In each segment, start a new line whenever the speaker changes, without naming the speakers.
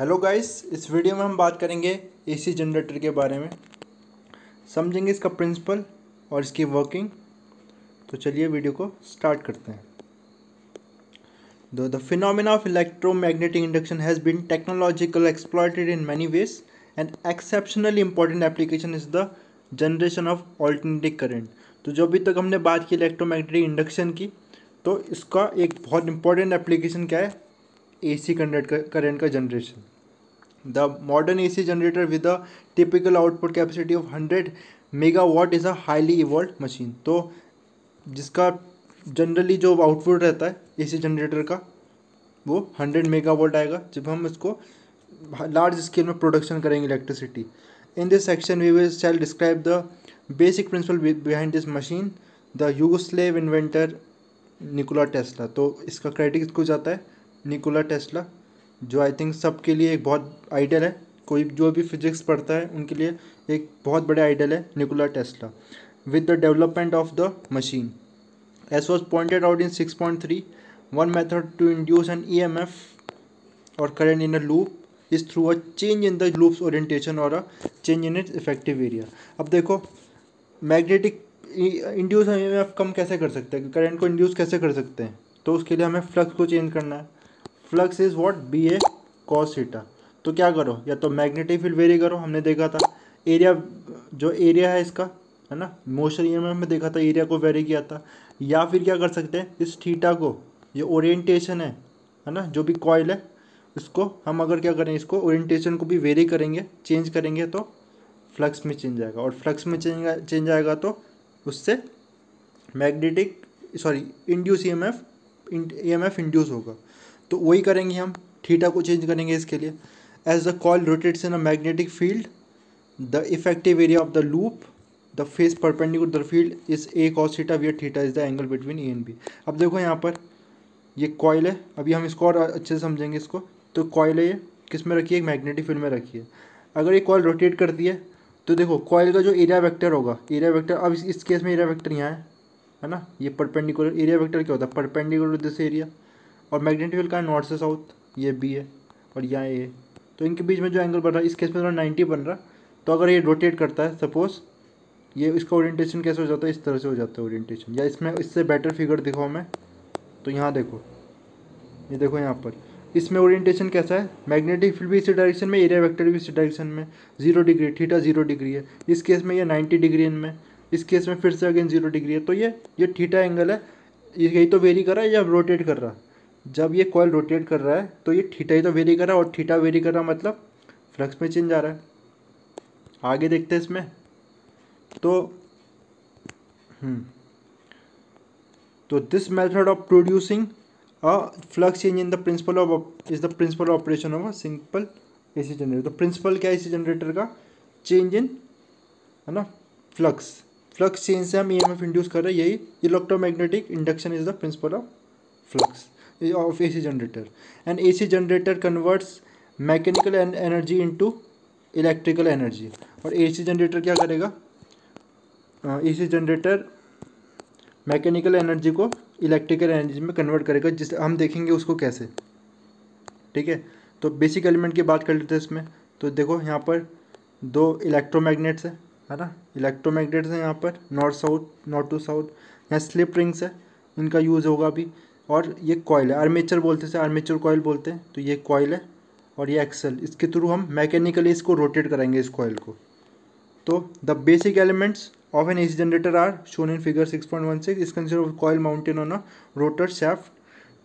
Hello guys इस video में हम बात करेंगे एसी जनरेटर के बारे में। समझेंगे इसका प्रिंसिपल और इसकी वर्किंग तो चलिए वीडियो को स्टार्ट करते हैं। The phenomena of electromagnetic induction has been technological exploited in many ways and exceptionally important application is the generation of alternative current तो जो अभी तक हमने बात की इलेक्ट्रोमैग्नेटिक इंडक्शन की तो इसका एक बहुत इंपॉर्टेंट एप्लीकेशन क्या है? AC current का generation. The modern AC generator with a typical output capacity of 100 megawatt is a highly evolved machine तो जिसका जनरली जो आउटपुट रहता है एसी जनरेटर का, वो 100 मेगावाट आएगा जब हम इसको लार्ज स्केल में प्रोडक्शन करेंगे electricity in this section we will shall describe the basic principle behind this machine the Yugoslav inventor Nikola Tesla तो इसका क्रेडिट किसको जाता है? निकोला टेस्ला जो आई थिंक सबके लिए एक बहुत आइडल है। कोई जो भी फिजिक्स पढ़ता है, उनके लिए एक बहुत बड़े आइडल है Nikola Tesla with the development of the machine as was pointed out in six point three one method to induce an E M F और current in a loop is through a change in the loop's orientation और a change in its effective area अब देखो magnetic induce E M F कम कैसे कर सकते हैं? Current को induce कैसे कर सकते हैं? तो उसके लिए हमें फ्लक्स को चेंज करना है। Flux is what B A cos theta तो क्या करो? या तो मैग्नेटिक फ़ील्ड वेरी करो, हमने देखा था। एरिया जो एरिया है इसका, है ना? मोशन ई में देखा था एरिया को वेरी किया था। या फिर क्या कर सकते हैं? इस थीटा को, ये ओरिएंटेशन है है ना? जो भी कॉयल है, इसको हम अगर क्या करें, इसको ओरिएंटेशन को भी वेरी करेंगे चेंज करेंगे तो फ्लक्स में चेंज आएगा। और फ्लक्स में चेंज चेंज आएगा तो उससे magnetic sorry induce E M F E M F induce होगा। तो वही करेंगे हम थीटा को चेंज करेंगे इसके लिए। As the coil rotates in a magnetic field the effective area of the loop the face perpendicular the field is A cos theta where theta is the angle between A and B अब देखो यहाँ पर ये coil है। अभी हम इसको और अच्छे से समझेंगे इसको। तो कॉयल है ये किसमें रखी है? एक मैग्नेटिक फ़ील्ड में रखी है। अगर ये कॉयल रोटेट करती है तो देखो कॉयल का जो एरिया वेक्टर होगा एरिया वेक्टर अब इस, इस केस में एरिया वेक्टर यहाँ है है ना? ये परपेंडिकुलर एरिया वेक्टर क्या होता है? परपेंडिकुलर दिस एरिया और मैग्नेटिक फ़ील्ड का नॉर्थ से साउथ ये बी है और यहाँ ए तो इनके बीच में जो एंगल बन रहा है, इस केस में थोड़ा नाइन्टी बन रहा तो अगर ये रोटेट करता है सपोज़ ये इसका ओरिएंटेशन कैसे हो जाता है? इस तरह से हो जाता है ओरिएंटेशन या इसमें इससे बेटर फिगर दिखाओ मैं तो यहाँ देखो। ये देखो यहाँ पर। इसमें ओरिएंटेशन कैसा है? मैग्नेटिक फ़ील्ड भी इसी डायरेक्शन में एरिया वेक्टर भी इसी डायरेक्शन में। Zero degree theta zero degree है। इस केस में ये नाइन्टी डिग्री इनमें। इस केस में फिर से अगेन ज़ीरो डिग्री है। तो ये ये थीटा एंगल है। यही तो वेरी कर रहा है या रोटेट कर रहा है? जब ये कॉयल रोटेट कर रहा है तो ये थीटा ही तो वेरी कर रहा है और थीटा वेरी कर रहा मतलब फ्लक्स में चेंज आ रहा है। आगे देखते हैं इसमें। तो हम्म तो this method of producing a flux change in the principle of is the principle operation of a simple AC generator तो प्रिंसिपल क्या है एसी जनरेटर का? चेंज इन है ना फ्लक्स फ्लक्स चेंज से हम ई एम एफ़ इंड्यूस कर रहे हैं, यही electromagnetic induction is the principle of flux of AC generator. And AC generator converts mechanical energy into electrical energy और एसी जनरेटर क्या करेगा? एसी जनरेटर मैकेनिकल एनर्जी को इलेक्ट्रिकल एनर्जी में कन्वर्ट करेगा, जिस, हम देखेंगे उसको कैसे? ठीक है? तो बेसिक एलिमेंट की बात कर लेते हैं इसमें। तो देखो, यहाँ पर दो इलेक्ट्रोमैग्नेट्स है है ना? इलेक्ट्रोमैग्नेट्स हैं यहाँ पर north south north to south यहाँ स्लिप रिंग्स है, इनका यूज़ होगा अभी। और ये कॉयल है। आर्मेचर बोलते हैं आर्मेचर कॉयल बोलते हैं। तो ये कॉयल है और ये एक्सल इसके थ्रू हम मैकेनिकली इसको रोटेट कराएँगे इस कॉयल को। तो the basic elements of an AC generator are shown in figure six point one six is consider coil mounted on a rotor shaft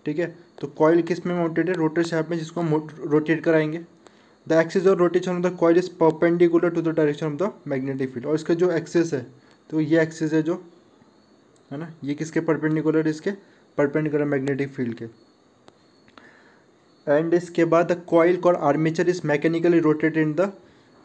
ठीक है? तो कॉयल किसमें माउंटेड है? रोटर शैफ्ट में जिसको हम रोटेट कराएँगे। द एक्सिस और rotation of the coil is perpendicular to the direction of the magnetic field और इसका जो एक्सेस है तो ये एक्सेस है जो, है ना? ये किसके परपेंडिकुलर इसके? परपेंडिकुलर मैग्नेटिक फ़ील्ड के। एंड इसके बाद द कॉइल और armature is mechanically rotate in the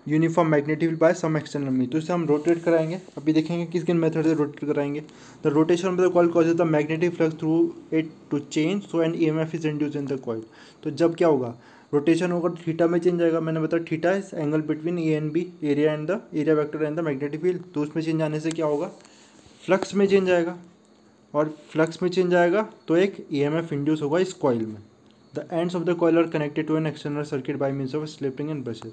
uniform magnetic field by some external means तो इसे हम रोटेट कराएँगे। अभी देखेंगे किस किन मेथड से रोटेट कराएँगे। The rotation of the coil causes the magnetic flux through it to change so and E M F is induce in the coil तो जब क्या होगा? रोटेशन होगा तो थीटा में चेंज आएगा। मैंने बताया theta is angle between A and B area and the area vector and the magnetic field तो उसमें चेंज आने से क्या होगा? फ्लक्स में चेंज आएगा। और फ्लक्स में चेंज आएगा तो एक ई एम एफ़ इंड्यूस होगा इस कॉइल में। The ends of the coil are connected to an external circuit by means of slipping and brushes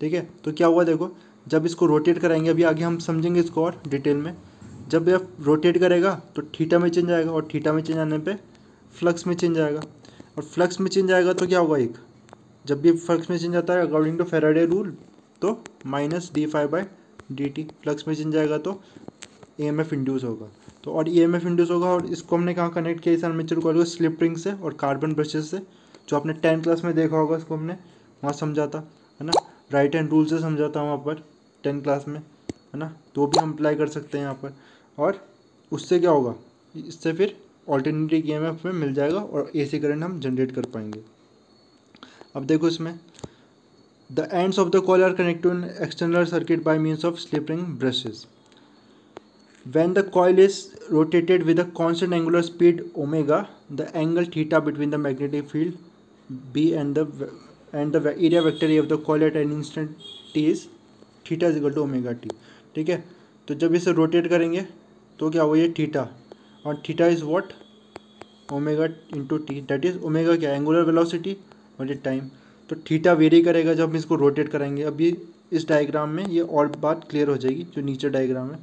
ठीक है? तो क्या हुआ देखो, जब इसको रोटेट कराएँगे, अभी आगे हम समझेंगे इसको और डिटेल में। जब यह रोटेट करेगा तो थीटा में चेंज आएगा और थीटा में चेंज आने पे फ्लक्स में चेंज आएगा। और फ्लक्स में चेंज आएगा तो क्या होगा एक? जब भी फ्लक्स में चेंज आता है अकॉर्डिंग टू फेराडे रूल तो minus D phi by D T flux में चेंज आएगा तो ए एम एफ़ इंड्यूस होगा। तो और ई एम एफ़ इंड्यूस होगा और इसको हमने कहाँ कनेक्ट किया? इस आर्मेचर को स्लिप रिंग से और कार्बन ब्रशेज से, जो आपने टेंथ क्लास में देखा होगा इसको हमने वहाँ समझा था है ना? राइट हैंड रूल से समझा था वहाँ पर टेंथ क्लास में, है ना? तो भी हम अप्लाई कर सकते हैं यहाँ पर। और उससे क्या होगा? इससे फिर ऑल्टरनेटिव ई एफ़ में मिल जाएगा और ए सी करंट हम जनरेट कर पाएँगे। अब देखो इसमें the ends of the coil are connect to an external circuit by means of slip ring brushes when the coil is rotated with a constant angular speed omega the angle theta between the magnetic field b and the and the area vector a of the coil at an instant t is theta is equal to omega t ठीक है तो जब इसे rotate करेंगे तो क्या हुआ ये थीटा और theta is what omega into T that is omega क्या एंगुलर वेलोसिटी और ये टाइम तो थीटा वेरी करेगा जब हम इसको रोटेट करेंगे अभी इस डायग्राम में ये और बात क्लियर हो जाएगी जो नीचे डायग्राम है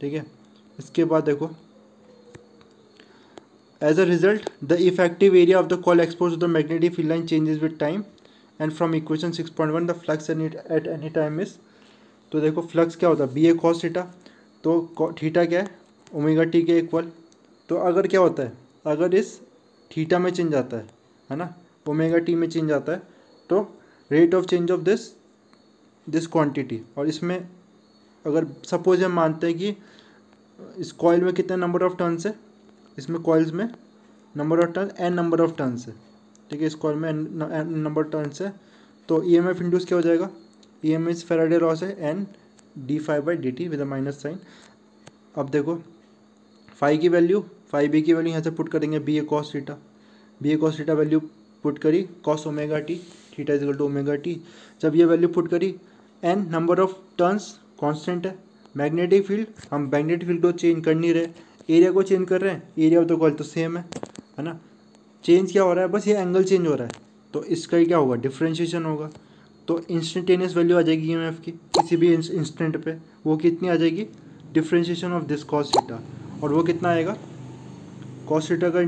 ठीक है इसके बाद देखो। As a result the effective area of the coil expose the magnetic field line changes with time and from equation six point one the flux at any time is तो देखो फ्लक्स क्या होता है? बी ए कॉस थीटा तो theta क्या है? Omega T के equal तो अगर क्या होता है? अगर इस थीटा में चेंज आता है है ना? ओमेगा टी में चेंज आता है तो rate of change of this this quantity और इसमें अगर सपोज़ हम मानते हैं कि इस कॉयल में कितने नंबर ऑफ़ टर्न्स है? इसमें कॉइल्स में number of turn N number of turns है। ठीक है, इस कॉयल में एन नंबर टर्न्स है। तो ई एम एफ़ इंड्यूस क्या हो जाएगा? E M S Faraday laws है N D phi by D T with minus sign अब देखो फाइव की वैल्यू फाइव बी की वैल्यू यहाँ से पुट करेंगे B A cos theta B A cos theta value put करी cos omega T theta is to omega T जब ये वैल्यू पुट करी N number of turns constant है। मैग्नेटिक फ़ील्ड, हम मैग्नेटिक फ़ील्ड को चेंज कर नहीं रहे। एरिया को चेंज कर रहे हैं, एरिया द कॉइल तो सेम है है ना? चेंज क्या हो रहा है? बस ये एंगल चेंज हो रहा है। तो इसका क्या होगा? डिफ्रेंशिएशन होगा। तो इंस्टेंटेनियस वैल्यू आ जाएगी ई की, किसी भी इंस्टेंट पे। वो कितनी आ जाएगी? Differentiation of this cos theta. और वो कितना आएगा? कॉस थीटा का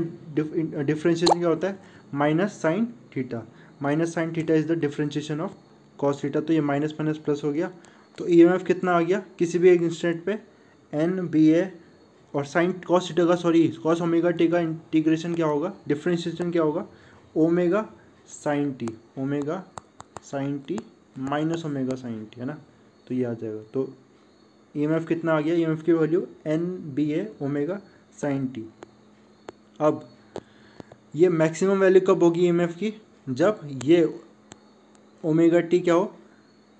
डिफ्रेंशिएशन क्या होता है? Minus sine theta. Minus sine theta is the differentiation of cos theta. तो ये माइनस माइनस प्लस हो गया। तो ई e कितना आ गया? किसी भी एक इंस्टेंट पे एन बी ए और sine cos theta sorry cos omega T का इंटीग्रेशन क्या होगा? डिफ्रेंशिएशन क्या होगा? Omega sine T omega sine T minus omega sine T है ना? तो ये आ जाएगा। तो ई e कितना आ गया? ई e की value N B A omega sine T अब ये मैक्सिमम वैल्यू कब होगी ईएमएफ की? जब ये ओमेगा टी क्या हो?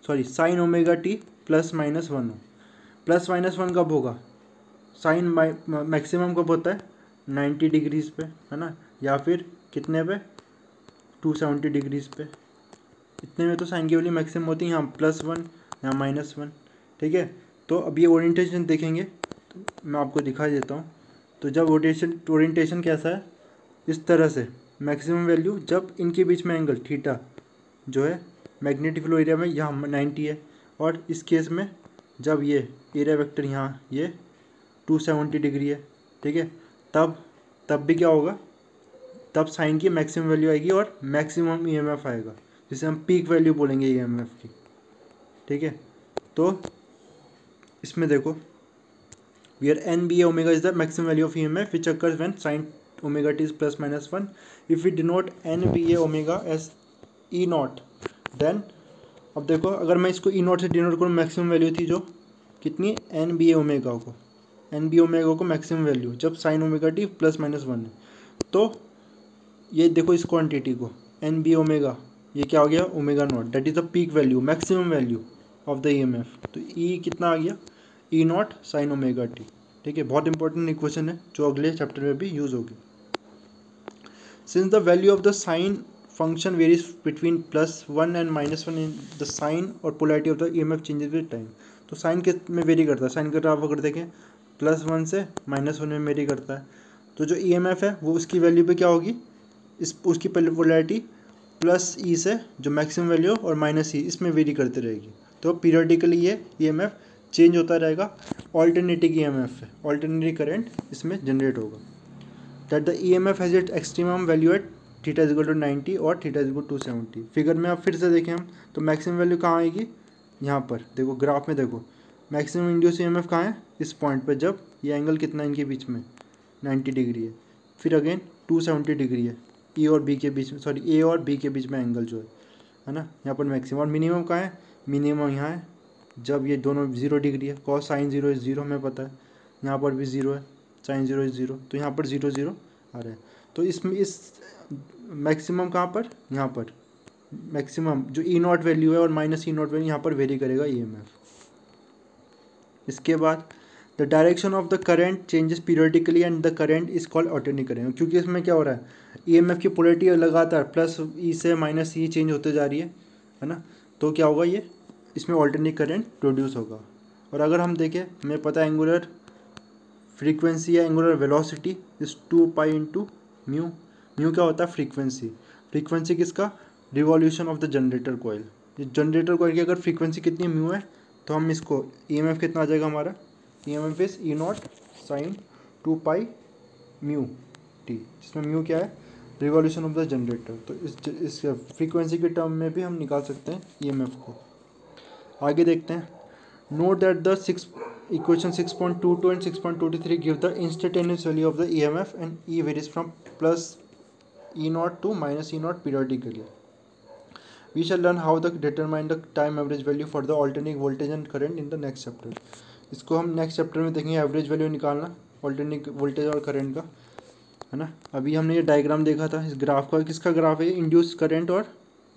Sorry sine omega T plus minus one हो। प्लस माइनस वन कब होगा? साइन मैक्सिमम कब होता है? नाइन्टी डिग्रीज पे, है ना? या फिर कितने पे? टू सेवेंटी डिग्रीज पे। इतने में तो साइन की वैल्यू मैक्सिमम होती है। यहाँ प्लस वन यहाँ माइनस वन ठीक है? तो अब ये ओरिएंटेशन देखेंगे। तो मैं आपको दिखा देता हूँ। तो जब ओरिएंटेशन ओरिएंटेशन कैसा है? इस तरह से। मैक्सिमम वैल्यू जब इनके बीच में एंगल थीटा जो है मैग्नेटिक फ्लो एरिया में यहाँ नाइन्टी है और इस केस में जब ये एरिया वेक्टर यहाँ, ये टू सेवेंटी डिग्री है, ठीक है? तब तब भी क्या होगा? तब साइन की मैक्सिमम वैल्यू आएगी और मैक्सिमम ईएमएफ आएगा, जिसे हम पीक वैल्यू बोलेंगे ईएमएफ की, ठीक है? तो इसमें देखो N B omega is the maximum value of E M F which occurs when sine omega T is plus minus one if you denote N B A omega as E naught then अब देखो, अगर मैं इसको E naught से denote करूँ maximum value थी जो, कितनी? एन बी ओमेगा को। एन बी ओमेगा को मैक्सिमम वैल्यू जब sine omega T plus minus one है। तो ये देखो इस क्वांटिटी को। एन बी ओमेगा ये क्या हो गया? Omega naught that is the peak value maximum value of the E M F तो ई e कितना आ गया? E naught sine omega T ठीक है? बहुत इंपॉर्टेंट इक्वेशन है, जो अगले चैप्टर में भी यूज़ होगी। Since the value of the sine function varies between plus one and minus one in the sine और polarity of the E M F changes with time तो साइन किसमें vary करता है? साइन का graph अगर देखें plus one से minus one में वेरी करता है। तो जो ई एम एफ़ है, वो उसकी वैल्यू पे क्या होगी? इस, उसकी पोलैरिटी प्लस ई से जो मैक्सिमम वैल्यू और माइनस ई इसमें वेरी करती रहेगी। तो पीरियडिकली ये ई एम एफ़ चेंज होता रहेगा। ऑल्टरनेटिव ई एम एफ़ है। ऑल्टरनेटिव करेंट इसमें जनरेट होगा। That the E M F has it extreme value at theta equal to ninety और theta equal to seventy. Figure में आप फिर से देखें हम तो मैक्सिमम वैल्यू कहाँ आएगी? यहाँ पर। देखो, ग्राफ में देखो। Maximum induce E M F कहाँ है? इस पॉइंट पर, जब ये एंगल कितना इनके बीच में? नाइन्टी डिग्री है। फिर अगेन टू सेवेंटी डिग्री है। ई e और बी के बीच में सॉरी ए और बी के बीच में एंगल जो है है ना? यहाँ पर मैक्सिमम और मिनिमम कहाँ है? मिनिमम यहाँ है। जब ये दोनों ज़ीरो डिग्री है cos sine zero is zero हमें पता है। यहाँ पर भी ज़ीरो है साइन ज़ीरो इज़ ज़ीरो तो यहाँ पर ज़ीरो ज़ीरो आ रहा है तो इसमें इस मैक्सिमम कहाँ पर? यहाँ पर। मैक्सिमम जो ई नॉट वैल्यू है और माइनस ई नॉट वैल्यू यहाँ पर वेरी करेगा ई एम एफ़ इसके बाद the direction of the current changes periodically and the current is called autonic current क्योंकि इसमें क्या हो रहा है? ई एम एफ़ की पोलरिटी लगातार प्लस ई से माइनस ई चेंज होते जा रही है है ना? तो क्या होगा ये? इसमें ऑल्टरनेट करेंट प्रोड्यूस होगा। और अगर हम देखें, हमें पता है एंगुलर फ्रीक्वेंसी या angular velocity is two pi into mu. Mu क्या होता है? फ्रीक्वेंसी। फ्रीक्वेंसी किसका? Revolution of the generator coil generator coil की अगर फ्रीक्वेंसी कितनी म्यू है तो हम इसको ई एम एफ़ कितना आ जाएगा हमारा? E M F is E naught sine two pi mu T जिसमें म्यू क्या है? Revolution of the generator. तो इस इस फ्रीक्वेंसी के टर्म में भी हम निकाल सकते हैं ई एम एफ़ को। आगे देखते हैं। Note that the six two three give the instantaneous value of the E M F and E varies from plus E naught to minus E naught periodically we shall learn how to determine the time average value for the alternating voltage and current in the next chapter. इसको हम next chapter में देखेंगे average value निकालना alternate voltage और current का, है ना? अभी हमने ये डायग्राम देखा था, इस ग्राफ का, किसका ग्राफ है? इंड्यूस करंट और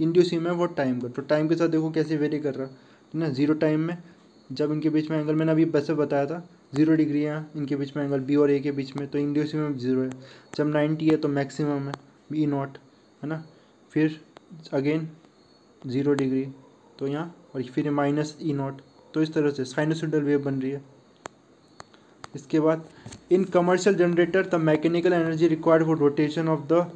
इंड्यूस ई में वो टाइम का। तो टाइम के साथ देखो कैसे वेरी कर रहा है ना? ज़ीरो टाइम में जब इनके बीच में एंगल मैंने अभी वैसे बताया था ज़ीरो डिग्री है, इनके बीच में एंगल बी और ए के बीच में तो इंड्यूस ई में ज़ीरो है। जब नाइन्टी है तो मैक्सिमम है ई नॉट है ना? फिर अगेन ज़ीरो डिग्री तो यहाँ, और फिर माइनस ई नॉट तो इस तरह से साइनोसोडल वेव बन रही है। इसके बाद in commercial generator the mechanical energy required for rotation of the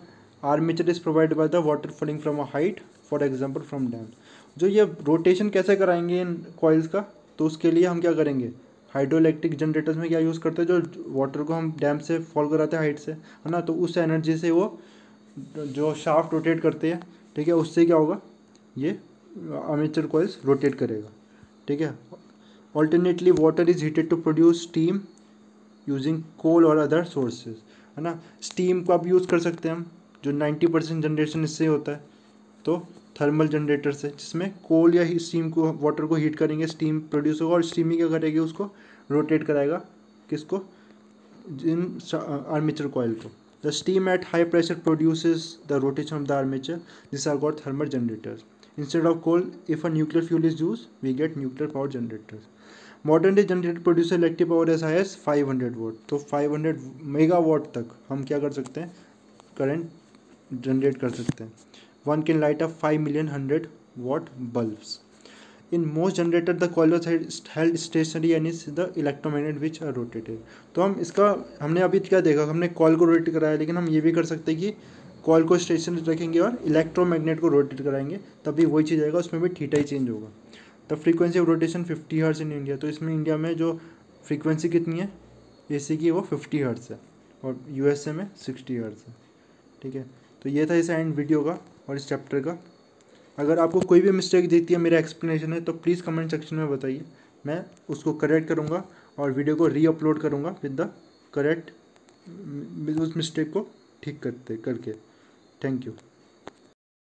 armature is provide by the water falling from a height for example from dam जो ये रोटेशन कैसे कराएँगे इन कॉइल्स का? तो उसके लिए हम क्या करेंगे? हाइड्रो इलेक्ट्रिक जनरेटर्स में क्या यूज़ करते हैं? जो वाटर को हम डैम से फॉल कराते हैं हाइट से, है ना? तो उस एनर्जी से वो, जो शाफ्ट रोटेट करते हैं, ठीक है? उससे क्या होगा? ये अमेचर कॉइल्स रोटेट करेगा, ठीक है? Alternately water is heated to produce steam using coal और अदर सोर्सेज है ना? स्टीम को आप यूज़ कर सकते हैं हम, जो नाइन्टी परसेंट जनरेशन इससे होता है। तो थर्मल जनरेटर से जिसमें कोल या स्टीम को वाटर को हीट करेंगे स्टीम प्रोड्यूस होगा और स्टीम ही क्या करेगी उसको? रोटेट कराएगा किसको? इन आर्मेचर कॉयल को। The steam at high pressure produces the rotation of the armature this are got thermal generators of coal, if a nuclear fuel is used, we get nuclear power generators. Modern day generator producer electric power as high as 500 watt to 500 megawatt तक हम क्या कर सकते हैं? Current generate कर सकते हैं। One can light up five million hundred watt bulbs in most generator the coil held stationary and is the electromagnet which are rotated तो हम इसका, हमने अभी क्या देखा? हमने कॉल को रोटेट कराया, लेकिन हम ये भी कर सकते हैं कि कॉल को स्टेशन रखेंगे और इलेक्ट्रोमैग्नेट को रोटेट कराएँगे, तभी वही चीज़ आएगा, उसमें भी थीटा ही चेंज होगा। The frequency of rotation fifty hertz in India तो इसमें इंडिया में जो फ्रीक्वेंसी कितनी है? ए की वो फिफ्टी हर्ट्स है और यू में सिक्सटी हर्ट्स है। ठीक है? तो ये था इस एंड वीडियो का। और इस चैप्टर का। अगर आपको कोई भी मिस्टेक देती है, मेरा एक्सप्लेनेशन है तो प्लीज़ कमेंट सेक्शन में बताइए। मैं उसको करेक्ट करूँगा और वीडियो को री अपलोड करूँगा विद द करेक्ट उस मिस्टेक को ठीक करते, करके। Thank you.